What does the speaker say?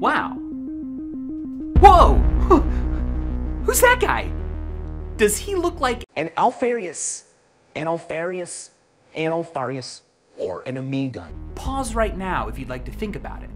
Wow. Whoa! Who's that guy? Does he look like An Alpharius, an Alpharius, an Alpharius, or an Omegon. Pause right now if you'd like to think about it.